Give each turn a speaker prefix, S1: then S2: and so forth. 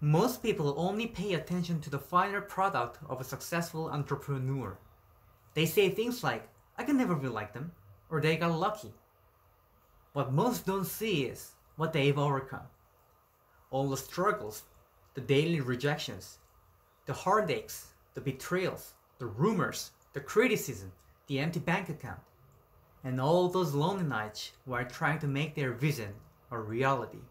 S1: Most people only pay attention to the final product of a successful entrepreneur. They say things like, I can never be like them, or they got lucky. What most don't see is what they've overcome. All the struggles, the daily rejections, the heartaches, the betrayals, the rumors, the criticism, the empty bank account, and all those lonely nights while trying to make their vision a reality.